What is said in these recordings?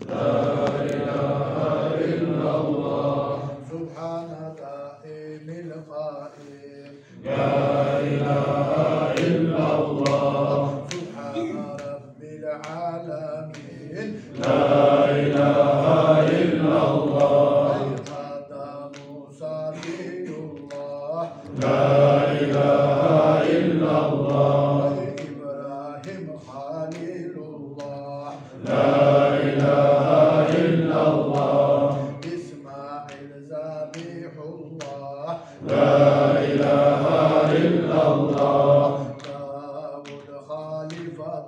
Love.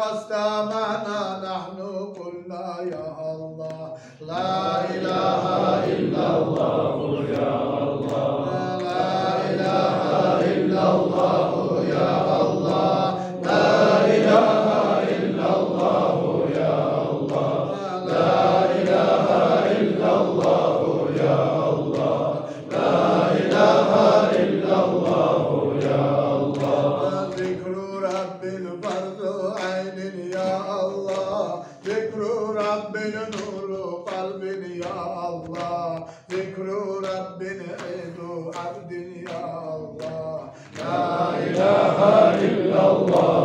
fastamana nahnu kulna ya Allah. La ilahe illallahul ya Allah عبدي يا الله لا إله إلا الله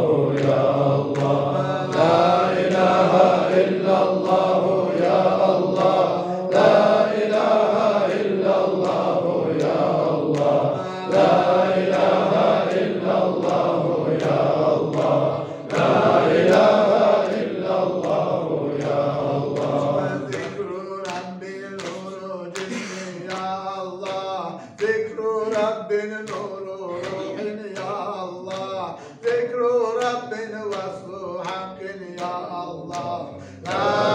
Allah La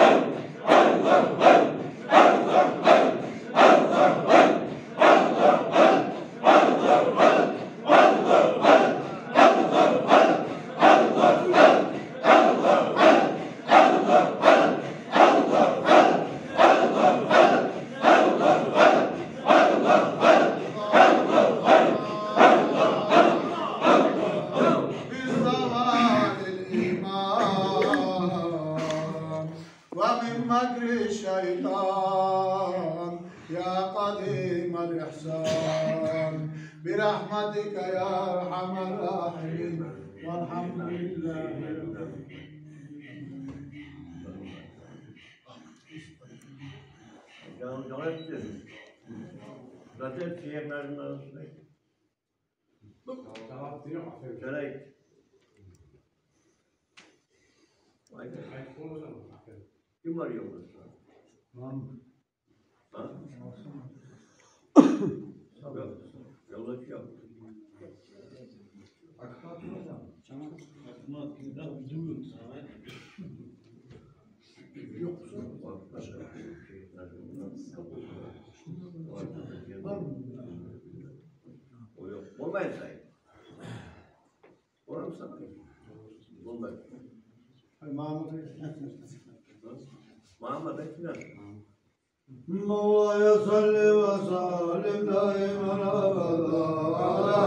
برحمتك يا أرحم الراحمين والحمد لله رب Canım cömerttir. Zaten siyemlerin arasında. Şöyle. Vay be. Kim var yolda? Ha? Balık yok. Akma atma hocam. Tamam. Akma atma. Bizim yok. Yoksa başka bir şey. Var mı? O yok. Olmayın sayın. Oran mı satayım? Olmayın. Mahmut'a Muhammed'e filan. Mevla'ya salli ve salim daim ala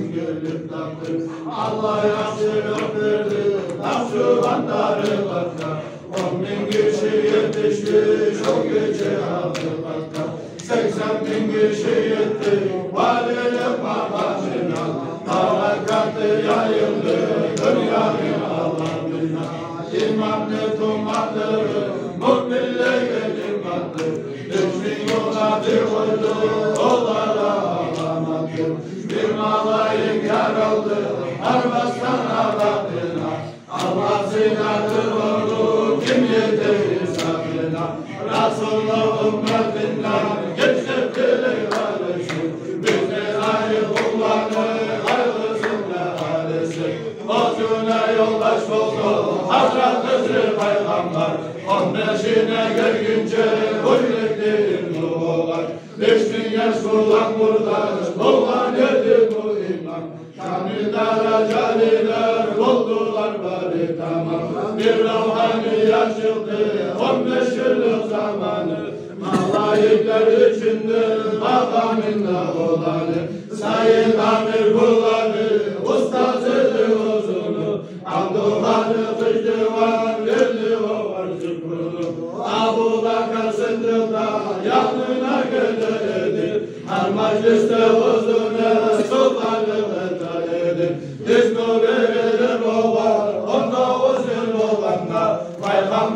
harmunun gelip taktır. Allah yaşıyor verdi, Nakşubandarı bakta. On bin kişi yetişmiş, o gece hazırlıkta. Seksen bin kişi yetti, valilik makamına. Harekatı yayıldı, dünyanın hullettir bu olay. Düştün yaş kulak burada, Kullan yedi bu iman. Kamil dereceliler buldular bari tamam. Bir ruhani yaşıldı, on beş yıllık zamanı. Malayikler içinde makamında olanı. Sayın Amir kullanı,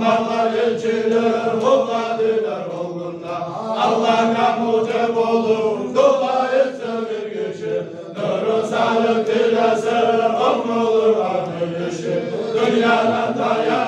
Onlarlar elçiler olladılar olgunla Allah'a mucib olun dua etsin bir gücü Nuru sarıp dilese on olur adı Dünyada dayan